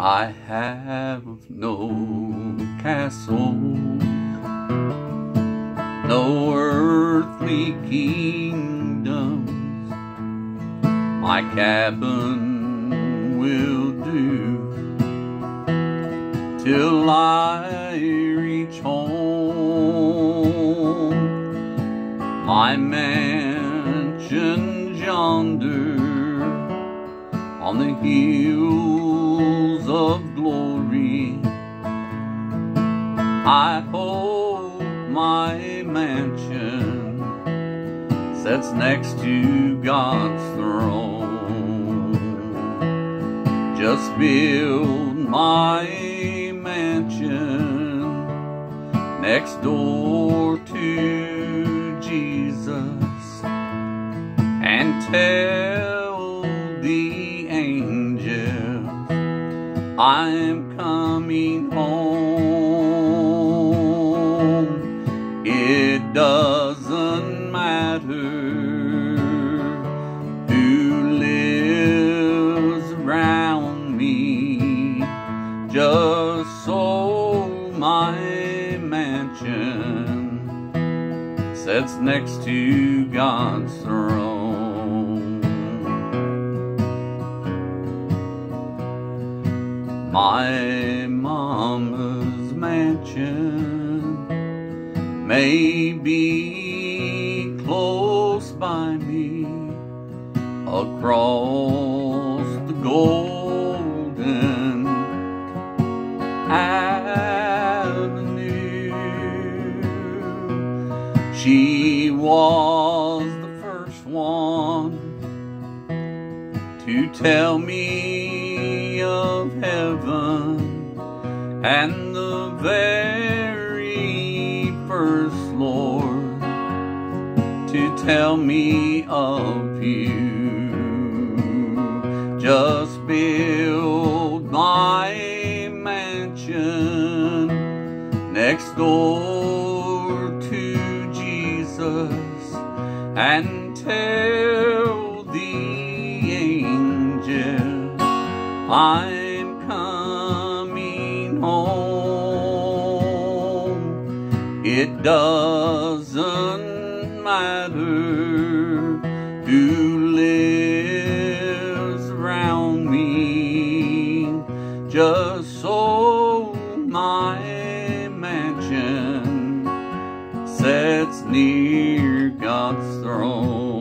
I have no castle, no earthly kingdoms. My cabin will do till I reach home. My mansion yonder on the hills of glory. I hope my mansion sits next to God's throne. Just build my mansion next door to Jesus and tell the angels I'm coming home. It doesn't matter who lives around me, just so my mansion sits next to God's throne. My mama's mansion may be close by me across the golden avenue. She was the first one to tell me of heaven and the very first Lord to tell me of you. Just build my mansion next door to Jesus and tell I'm coming home. It doesn't matter who lives around me, just so my mansion sets near God's throne.